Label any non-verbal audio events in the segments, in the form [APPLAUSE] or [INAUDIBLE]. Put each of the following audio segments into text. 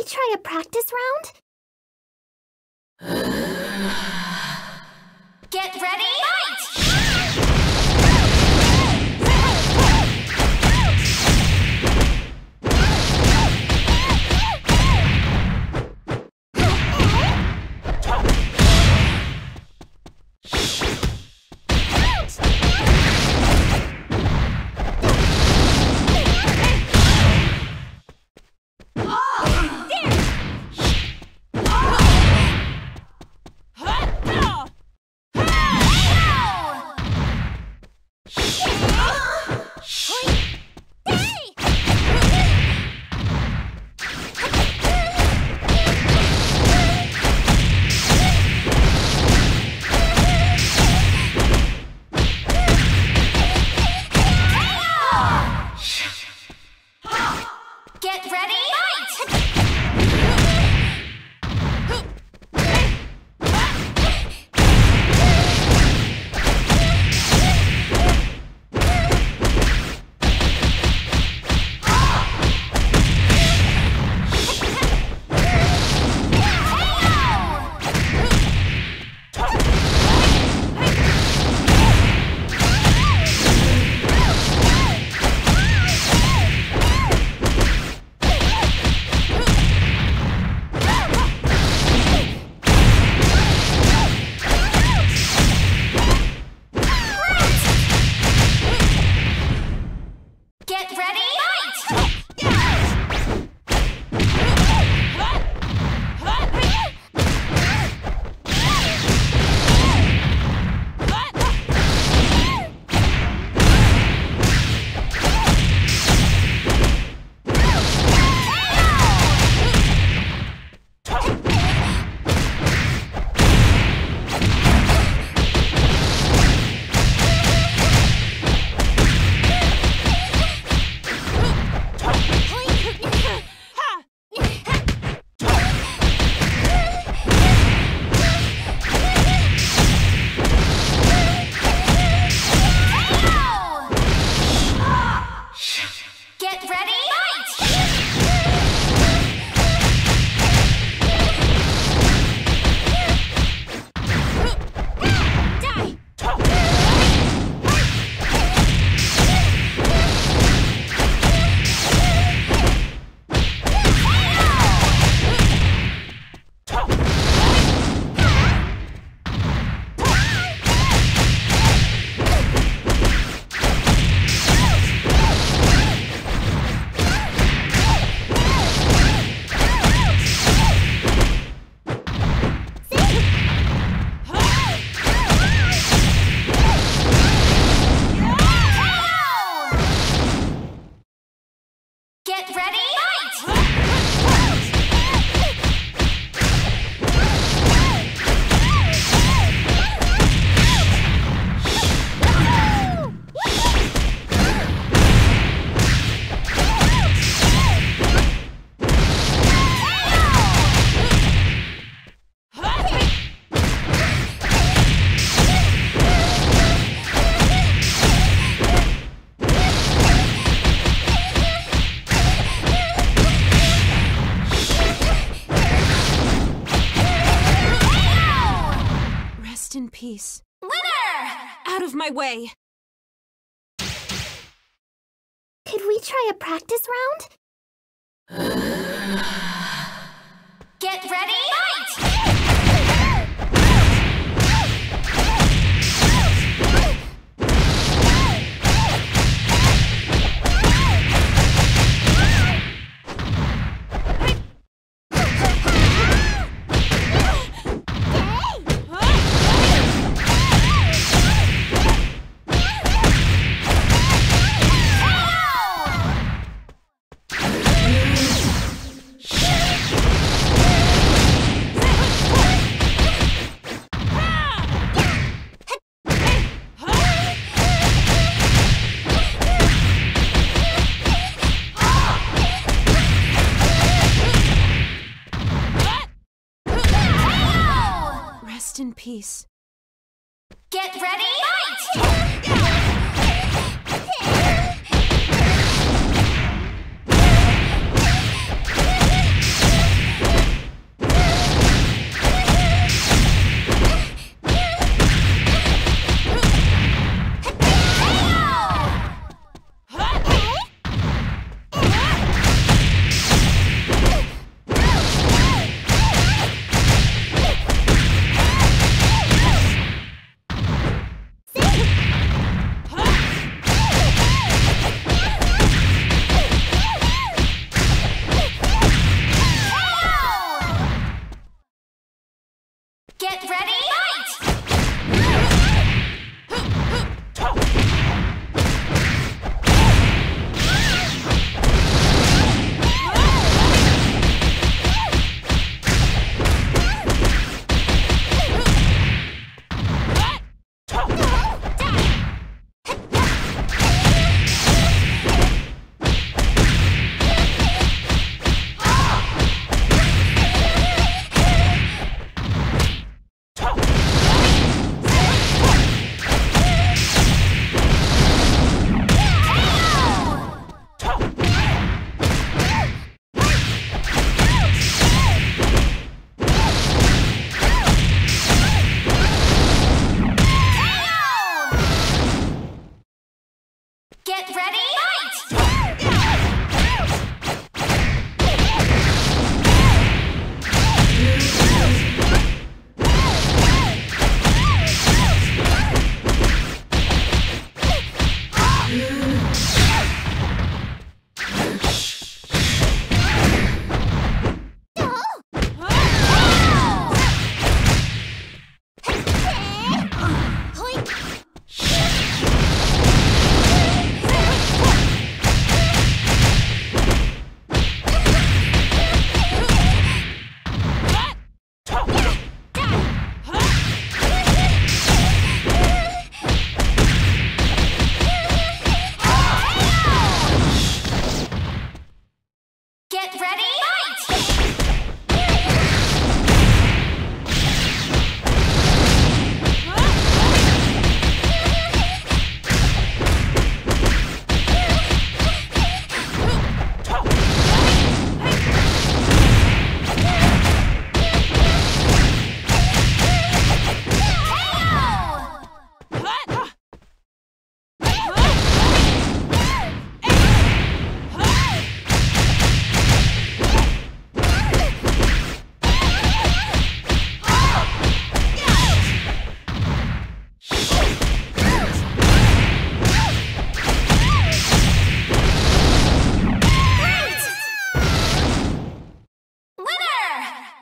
we try a practice round? [SIGHS] Get ready, my way! Could we try a practice round? Rest in peace. Get ready, fight!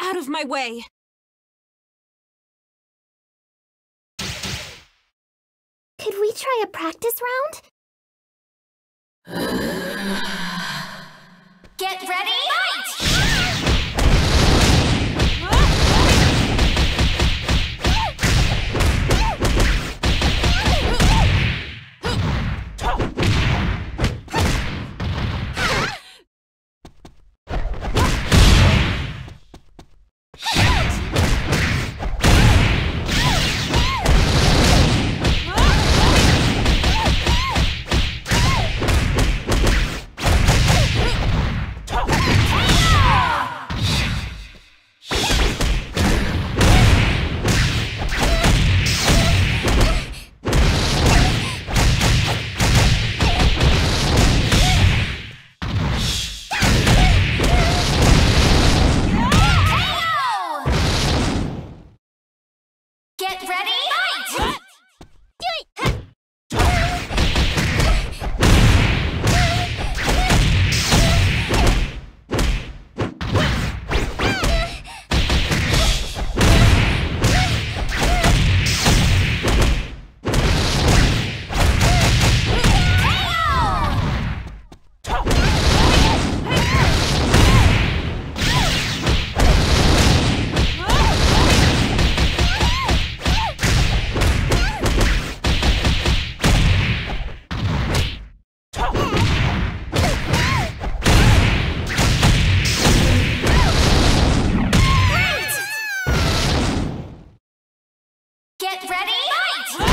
Out of my way. Could we try a practice round? [SIGHS] Get ready, Ready? Fight!